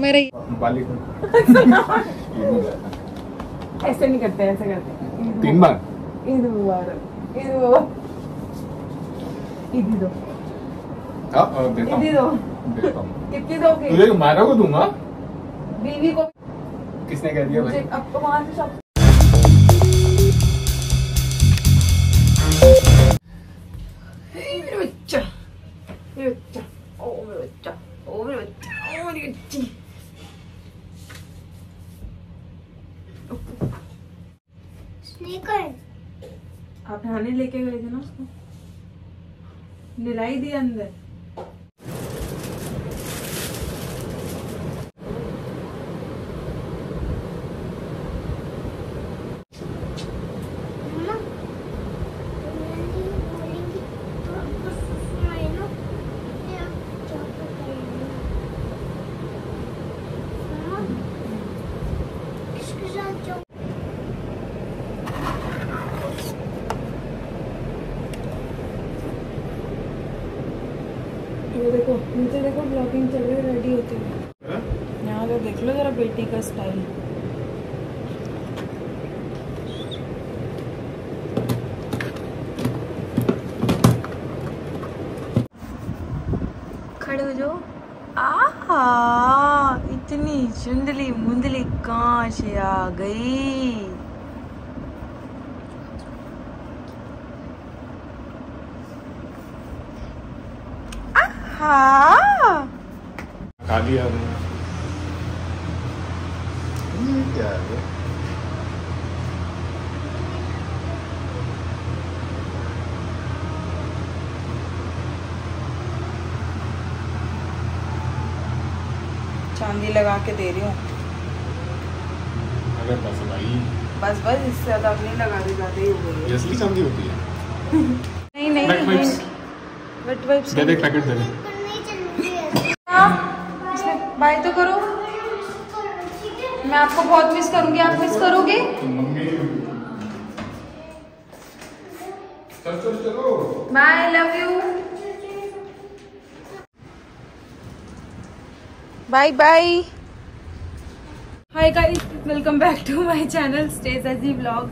मेरे ऐसे नहीं करते ऐसे करते। तीन बार? ईद मुबारक। ईद मुबारक ईद दो। हाँ, दो देता ईद हूँ दो। देता हूँ कितनी दोगे? तुझे मारा को दूँगा? बीवी को किसने कह दिया मुझे भाई अब तो वहाँ से निलाई दी अंदर ये देखो नीचे देखो ब्लॉगिंग चल रही है रेडी होती है यहाँ तो देख लो जरा बेटी का स्टाइल खड़े हो जाओ आहा, इतनी चुंदली मुंदली से आ गई। हाँ खा लिया हमने ये क्या है चांदी लगा के दे रही हूँ। अरे बस भाई। बस बस इससे ज़्यादा अब नहीं लगा रही ज़्यादा ही हो गई है। असली चांदी होती है। नहीं नहीं. वेट वाइप्स दे दे पैकेट दे दे बाय तो करो मैं आपको बहुत मिस करूँगी आप मिस करोगे? चल चल चलो। Bye love you bye bye hi guys welcome back to my channel stage एजी व्लॉग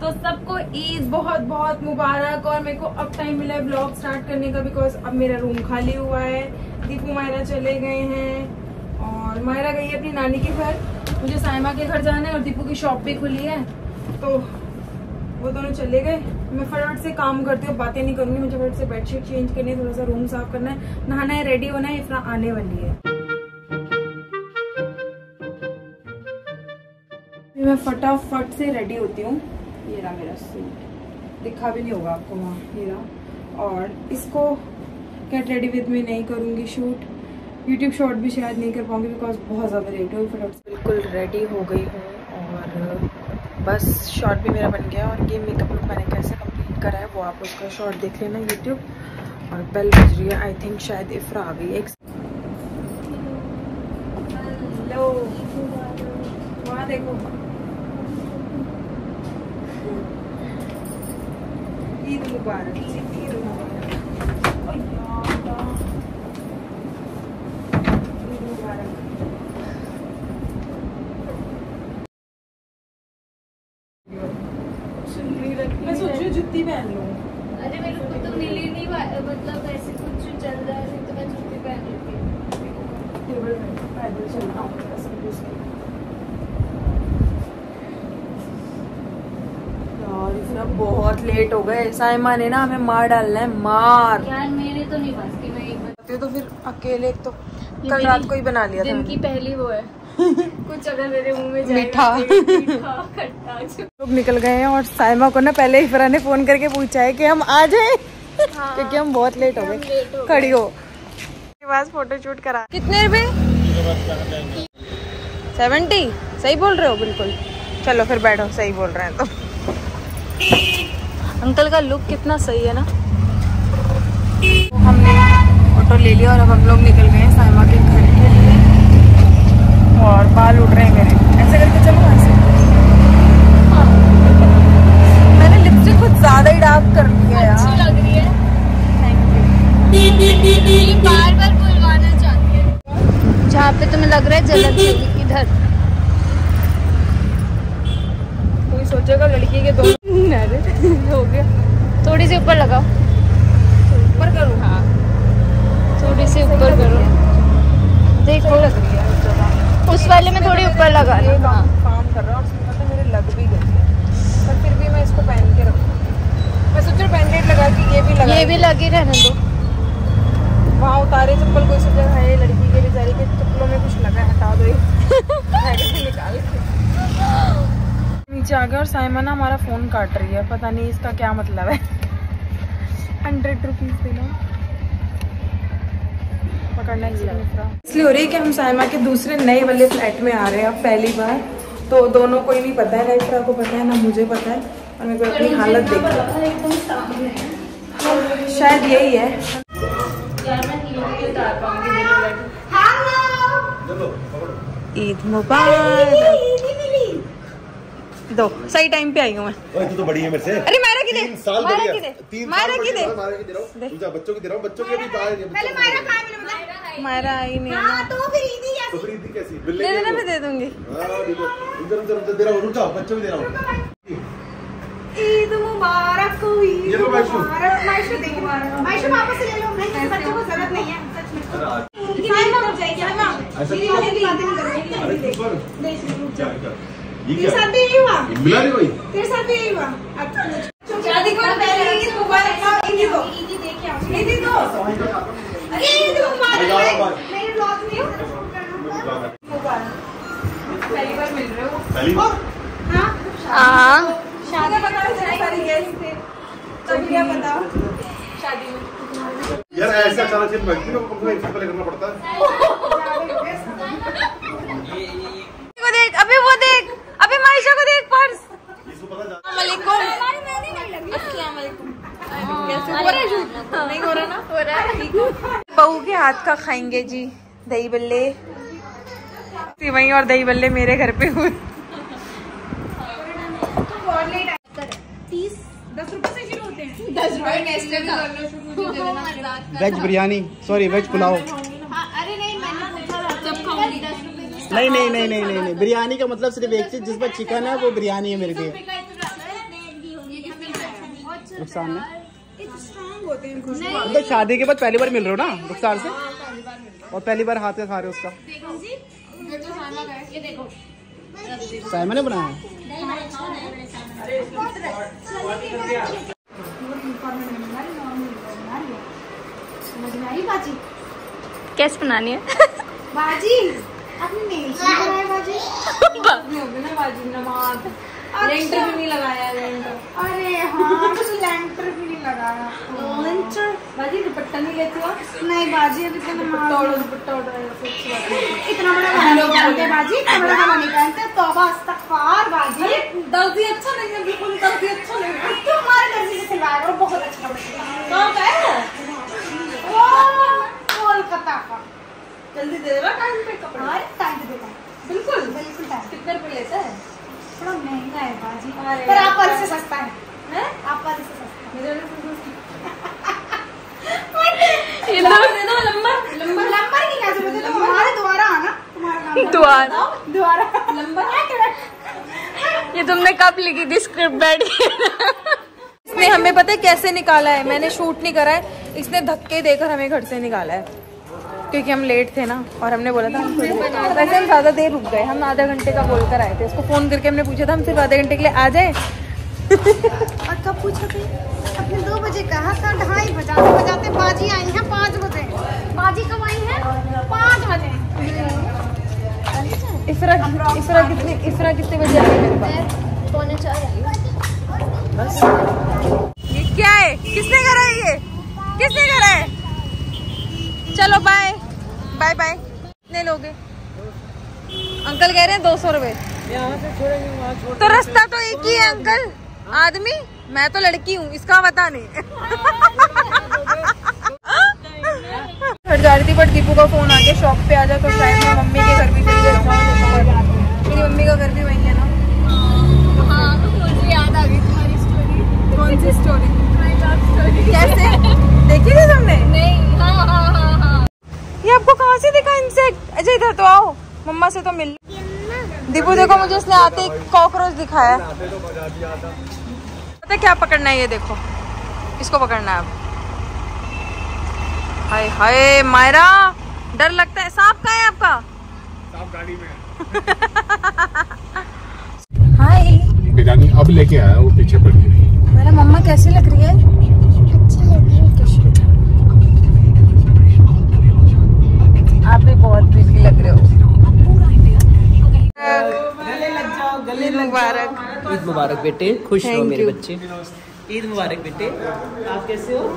तो सबको ईद बहुत बहुत मुबारक और मेरे को अब टाइम मिला है व्लॉग स्टार्ट करने का बिकॉज़ अब मेरा रूम खाली हुआ है। दीपू मायरा चले गए हैं। और मायरा गई है अपनी नानी के घर। मुझे साइमा के घर जाना है और दीपू की शॉप भी खुली है। तो वो दोनों चले गए। मैं फटाफट से काम करती हूँ, बातें नहीं करूँगी। मुझे फटाफट से बेडशीट चेंज करनी है, थोड़ा सा रूम साफ़ करना है। नहाना है रेडी होना है इतना आने वाली है। मैं फटाफट से रेडी होती हूँ। ये रहा मेरा सूट दिखा भी नहीं होगा आपको वहाँ, ये रहा। और इसको गेट रेडी विद मी नहीं करूँगी शूट यूट्यूब शॉर्ट भी शायद नहीं कर पाऊँगी बिकॉज़ बहुत ज़्यादा लेट हो फटाफट बिल्कुल रेडी हो गई हूँ और बस शॉर्ट भी मेरा बन गया और ये मेकअप लुक मैंने कैसे कंप्लीट करा है वो आप उसका शॉर्ट देख लेना यूट्यूब और बेल बज रही है आई थिंक शायद इफ्रा आ गई। एक हेलो वहाँ देखो। ईद मुबारक ईद मुबारक ओह यार ईद मुबारक मैं सोच रही हूँ जुत्ती पहन लूँ। अरे मेरे को तो मिली नहीं मतलब ऐसे कुछ चल रहा है तो मैं पहन लेती हूँ। टेबल पैदल इतना बहुत लेट हो गए। साइमा ने ना हमें मार डालना है मार। यार मेरे तो नहीं बस की मैं एक बार तो फिर अकेले तो कल रात को ही बना लिया था दिन की पहली वो है। कुछ अगर मेरे मुँह में मीठा। तो खट्टा लोग निकल गए हैं और साइमा को ना पहले इफरा ने फ़ोन करके पूछा है कि हम आ जाए? हाँ, क्योंकि हम बहुत लेट हो गए। खड़ी हो। के पास फ़ोटो शूट करा। कितने रुपए? सेवेंटी सही बोल रहे हो? बिल्कुल। चलो फिर बैठो। सही बोल रहे हैं तो। अंकल का लुक कितना सही है ना? हमने ऑटो ले लिया और अब हम लोग निकल गए हैं साइमा के घर के लिए। और बाल उड़ रहे हैं मेरे। ऐसे करके चलो ऐसे मैंने लिपस्टिक कुछ ज़्यादा ही डार्क कर लिया है अच्छी लग रही है। थैंक यू ये बार बार बुलवाना चाहती है। वहाँ पे तुम्हें लग रहा है जलन इधर। कोई सोचेगा लड़की के दो हो गया। थोड़ी सी ऊपर लगाओ। ऊपर करूँ? हाँ। थोड़ी सी ऊपर करो। देखो। उस वाले में थोड़ी ऊपर लगा लो। हाँ। काम कर रहा हूँ और उसमें मेरे लग भी गई है। पर फिर भी मैं इसको पहन के रखूँ। मैं सोच रही बैंडेड लगा के ये भी लगा ये भी लगी रहने दो वहाँ उतारे चप्पल कोई सोचा है लड़की के बेचारी के चप्पलों में कुछ लगा हटा दो निकाल के। नीचे आ गया और साइमा ना हमारा फ़ोन काट रही है। पता नहीं इसका क्या मतलब है। हंड्रेड रुपीज़ देना पकड़ना इसलिए हो रही है कि हम साइमा के दूसरे नए वाले फ्लैट में आ रहे हैं अब पहली बार। तो दोनों को ही नहीं पता है राइफ्रा को पता है ना मुझे पता है। और मेरे को अपनी हालत देख सामने है। शायद यही है। ईद मुबारक। दो सही टाइम पे आई हूँ मैं। ओए तू तो बड़ी है मेरे से। अरे मायरा की दे। मायरा की दे। मायरा की दे। मायरा की दे रहा बच्चों की दे रहा हूँ। बच्चों के भी पहले मायरा खाए मायरा आई नहीं है ना तो फिर ईदी कैसी? बिल्ले दे की देना दो। मैं दे दूँगी। हाँ, इधर उधर उधर दे रहा हूँ रुक जाओ बच्चों को दे रहा हूँ ईद मुबारक हुई ये लो मायशू देखो मायशू वापस ले लो। नहीं बच्चों को ज़रूरत नहीं है। सच में। हो। तू तेरे साथ भी यही हुआ? मिला नहीं कोई? तेरे साथ भी यही हुआ? अच्छा शादी को पहले ईद मुबारक का ईदी दो ईदी देखे आओ ईदी दो अरे ईद मुबारक मेरे ब्लॉग में पहली बार मिल रहे हो पहली बार हाँ हाँ शादी पता है सारी गेस्ट थे तब क्या बताओ शादी में यार ऐसे अचानक से को कम से कम एक पहले करना पड़ता है को देख अबे वो देख अबे को देख पर्स इसको पता जा वालेकुम अस्सलाम वालेकुम कैसे हो रहा है नहीं हो रहा ना हो रहा है बहू के हाथ का खाएँगे जी दही बल्ले वही और दही बल्ले मेरे घर पे हुए तीस दस रुपए से शुरू होते हैं दस रुपए veg biryani sorry veg pulao. नहीं मैंने पूछा था जब खाऊँगी। दस रुपए नहीं नहीं नहीं नहीं नहीं नहीं बिरयानी का मतलब सिर्फ़ एक चीज़ जिसमें चिकन है वो बिरयानी है मेरे लिए। रुखसार ने मतलब शादी के बाद पहली बार मिल रहे हो ना रुखसार से? और पहली बार हाथ का खा रहे हो उसका? ये देखो। साइमा ने बनाया है समझ में आई बाजी? कैसे बनानी है? बाजी? अपने बाजी। लेंटर भी नहीं लगाया लेंटर अरे हाँ लेंटर भी नहीं लगाया। लेंटर बाजी दुपट्टा नहीं लेती हो? नहीं बाजी अभी तो नमाज़ तोड़ो दुपट्टा उड़ा ऐसे अच्छी है। इतना बड़ा नहीं पहनते बाजी इतना बड़ा गला नहीं पहनते। तौबा अस्तगफार बाजी। दर्जी अच्छा नहीं है बिल्कुल दर्जी अच्छा नहीं है। तुम्हारे दर्जी से सिलवाया बहुत अच्छा कहाँ है? जल्दी दे देगा टाइम पे कपड़ा? हमारे टाइम पे देता है बिल्कुल। बिल्कुल टाइम कितने रुपए लेता है? थोड़ा महँगा है बाजी। पर आप वाले से सस्ता है। हैं? आप वाले से सस्ता मेरे वाले ये लंबा तो दे दो लंबा। लंबा। लंबा क्या ज़रूरत है तुम्हारे द्वारा आना। तुम्हारा द्वारा द्वारा। लंबा। ये तुमने कब लिखी थी स्क्रिप्ट बैठ इसने हमें पता है कैसे निकाला है? मैंने शूट नहीं करा है। इसने धक्के देकर हमें घर से निकाला है। क्योंकि हम लेट थे ना और हमने बोला था हम वैसे हम ज़्यादा देर रुक गए हम आधा घंटे का बोल कर आए थे। उसको फ़ोन करके हमने पूछा था हम सिर्फ़ आधे घंटे के लिए आ जाए? और कब पूछा थे अपने दो बजे कहा था ढाई बजाते बजाते बाजी आई है पाँच बजे। बाजी कब आई है? पाँच बजे। इफरा इफरा कितने इफरा कितने बजे आई मेरे पास? पौने चार आई ये क्या है? किसने करा है ये? किसने करा है? चलो बाय बाय बाय। कितने लोगे अंकल कह रहे हैं दो सौ रुपए। तो रास्ता तो एक ही है अंकल। आदमी मैं तो लड़की हूँ इसका पता नहीं। हट जा रही थी बट दीपू का फ़ोन आ गया शॉप पे आ जा तो शायद मैं मम्मी के घर भी चली जाऊँ मेरी मम्मी का घर भी वही है ना? हाँ तो याद आ गई तुम्हारी स्टोरी कौन सी स्टोरी स्टोरी कैसे? देखी थी तुमने? नहीं हाँ हाँ हाँ। ये आपको कहाँ से दिखा इंसेक्ट अच्छा इधर तो आओ। मम्मा से तो मिल दीपू देखो मुझे इसने आते ही कॉकरोच दिखाया। पता क्या पकड़ना है ये देखो। इसको पकड़ना है अब। हाय हाय मायरा डर लगता है। सांप का है आपका? सांप गाड़ी में हाय। अब लेके आया वो पीछे पड़ गई मेरा मम्मा कैसी लग रही है? आप भी बहुत प्रीति लग रहे हो। ईद मुबारक। ईद मुबारक बेटे खुश हो मेरे बच्चे। ईद मुबारक बेटे। आप कैसे हो?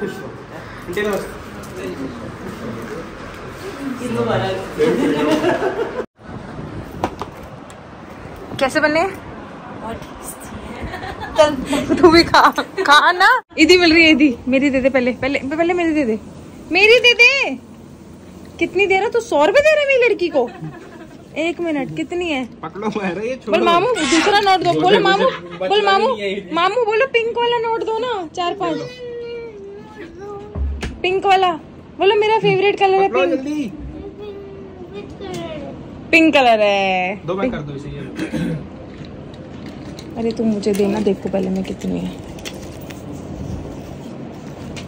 खुश हो ईद मुबारक। कैसे बने? तू भी खा खा ना। ईदी मिल रही है ईदी। मेरी दे दे पहले पहले पहले मेरी दे दे। मेरी दे दे। कितनी दे रहा तू सौ रुपए दे रहा है मेरी लड़की को। एक मिनट कितनी है? पकड़ो ये बोल मामू दूसरा नोट दो बोलो मामू बोल मामू मामू बोलो पिंक वाला नोट दो ना चार पाँच। पिंक वाला बोलो मेरा फेवरेट कलर है पिंक पिंक कलर है। दो मैं कर दो इसे अरे तुम मुझे देना देखो पहले मैं कितनी है।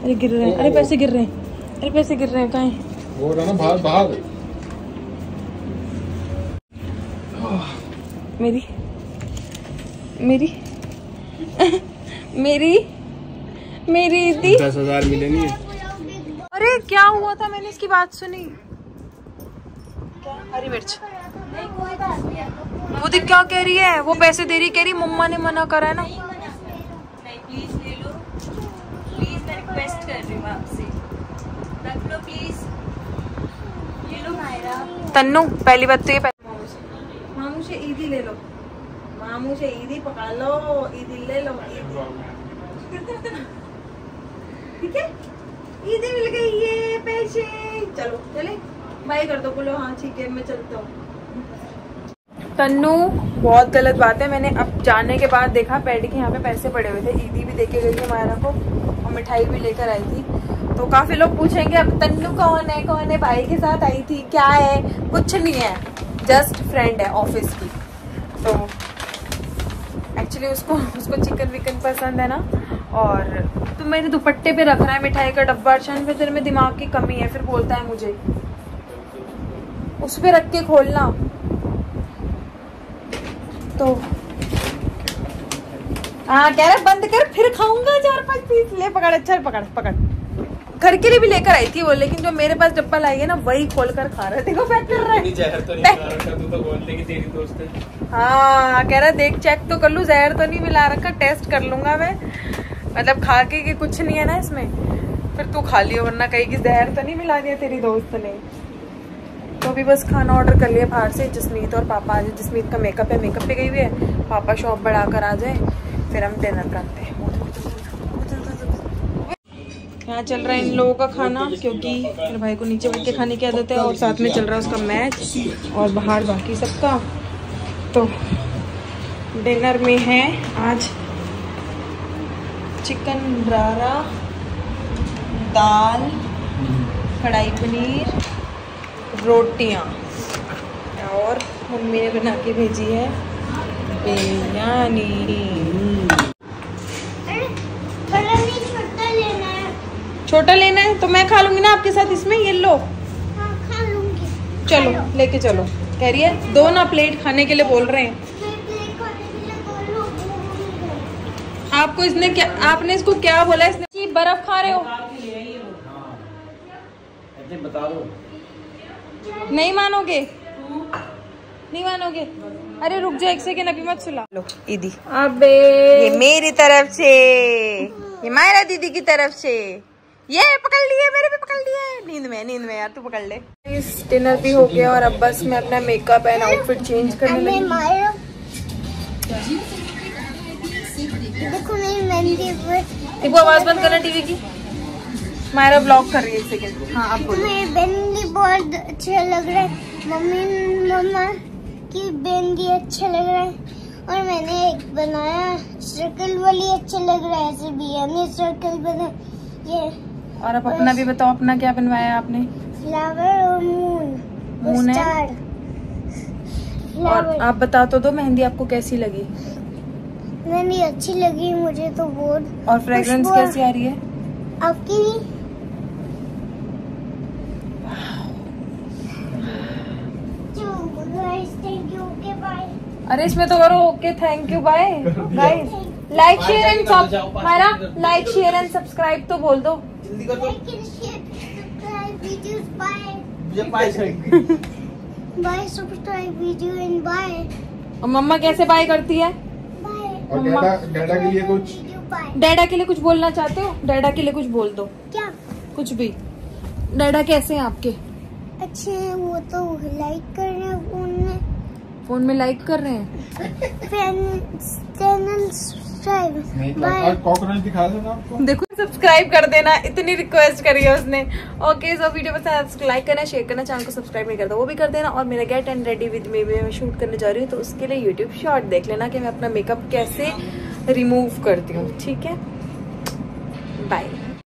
अरे गिर रहे हैं अरे पैसे गिर रहे हैं अरे पैसे गिर रहे हैं कहाँ हैं? वो रहा ना बाहर बाहर। मेरी मेरी मेरी मेरी दी दस हज़ार मिले नहीं अरे क्या हुआ था? मैंने इसकी बात सुनी। क्या हरी मिर्च। वो देख क्या कह रही है? वो पैसे दे रही कह रही मम्मा ने मना करा है ना। नहीं प्लीज़ ले लो। प्लीज़ मैं रिक्वेस्ट कर रही हूँ आपसे रख लो प्लीज़ ले लो मायरा तन्नू पहली बात तो ये मामू से ईदी ले लो। मामू से ईदी पकड़ लो ईदी ले लो ठीक है? ईदी मिल गई ये पैसे। चलो चले। बाय कर दो बोलो हाँ ठीक है मैं चलता हूँ। तन्नू बहुत गलत बात है। मैंने अब जाने के बाद देखा पैडी के यहाँ पे पैसे पड़े हुए थे। ईदी भी देके गई है मायरा को और मिठाई भी लेकर आई थी। तो काफ़ी लोग पूछेंगे, अब तन्नू कौन है? कौन है भाई के साथ आई थी? क्या है? कुछ नहीं है जस्ट फ्रेंड है ऑफ़िस की। तो एक्चुअली उसको उसको चिकन विकन पसंद है ना? और तो मेरे दुपट्टे पे रख रहा है मिठाई का डब्बा अर्शन फिर तेरे में दिमाग की कमी है, फिर बोलता है मुझे। उस पर रख के खोलना। तो हाँ कह रहा बंद कर, फिर खाऊँगा चार पाँच पीस। ले, पकड़ अच्छा पकड़ पकड़। घर के लिए भी लेकर आई थी वो लेकिन जो मेरे पास डब्बा लाई है ना वही खोल कर खा रहे देखो पैक कर रहा है। तो तू तो बोलते कि तेरी दोस्त है। हाँ कह रहा देख चेक तो कर लूँ जहर तो नहीं मिला रखा टेस्ट कर लूँगा मैं। मतलब खा के कि कुछ नहीं है ना इसमें? फिर तू खा लियो वरना कहीं की जहर तो नहीं मिला दिया तेरी दोस्त ने। तो भी बस खाना ऑर्डर कर लिया बाहर से जसमीत और पापा आ जाए। जसमीत का मेकअप है मेकअप पे गई हुई है। पापा शॉप बढ़ा कर आ जाए फिर हम डिनर करते हैं। यहाँ चल रहा है इन लोगों का खाना, क्योंकि मेरे भाई को नीचे बैठ के खाने की आदत है और साथ में चल रहा है उसका मैच और बाहर बाकी सबका। तो डिनर में है आज चिकन ब्रारा दाल, कढ़ाई पनीर, रोटियाँ। और मम्मी ने बना के भेजी है बिरयानी बड़ा नहीं छोटा लेना है छोटा लेना है तो मैं खा लूँगी ना आपके साथ इसमें ये लो। हाँ चलो लेके चलो। कह रही है दो ना प्लेट खाने के लिए बोल रहे हैं। के। आपको इसने क्या आपने इसको क्या बोला? इसने जी, बर्फ़ खा रहे हो? बता दो नहीं मानोगे? नहीं मानोगे? अरे रुक जाओ एक सेकेंड अभी मत सुला। लो ईदी अबे। ये मेरी तरफ़ से ये मायरा दीदी की तरफ़ से। ये पकड़ लिए मेरे भी पकड़ लिए। नींद में नींद में यार तू पकड़ ले। इस डिनर भी हो गया और अब बस मैं अपना मेकअप एंड आउटफिट चेंज करने लगी। देखो मेरी मेहंदी देखो आवाज़ बंद करना टीवी की। मायरा ब्लॉक कर रही है एक सेकेंड हाँ बोलो। मेरी बेंदी बहुत अच्छा लग रहा है। मम्मी मम्मा की बेंदी अच्छा लग रहा है। और मैंने एक बनाया सर्कल वाली अच्छा लग रहा है ऐसे बिरयानी सर्कल बना ये और अब अपना भी बताओ अपना क्या बनवाया आपने? फ्लावर और मून मून है? और आप बता तो दो मेहंदी आपको कैसी लगी? मेहंदी अच्छी लगी मुझे तो बहुत। और फ्रेग्रेंस कैसी आ रही है? आपकी? भी थैंक यू ओके बाय अरे इसमें तो करो okay thank you bye guys like share and like share and subscribe तो बोल दो। जल्दी कर videos bye bye subscribe video and bye और मम्मा कैसे बाय करती है? बाय और डैडा डैडा के लिए कुछ? डैडा के लिए कुछ बोलना चाहते हो? डैडा के लिए कुछ बोल दो। क्या? कुछ भी। डैडा कैसे हैं आपके? अच्छे हैं वो तो लाइक कर रहे हैं फ़ोन में लाइक कर रहे हैं? चैनल सब्सक्राइब बाय आज कॉकरोच दिखा सब्सक्राइब कर देना इतनी रिक्वेस्ट करी है उसने। ओके सो वीडियो पसंद है लाइक करना शेयर करना चैनल को सब्सक्राइब नहीं करता वो भी कर देना। और मेरा get and ready with me मैं शूट करने जा रही हूँ तो उसके लिए यूट्यूब शॉर्ट देख लेना कि मैं अपना मेकअप कैसे रिमूव करती हूँ ठीक है? बाय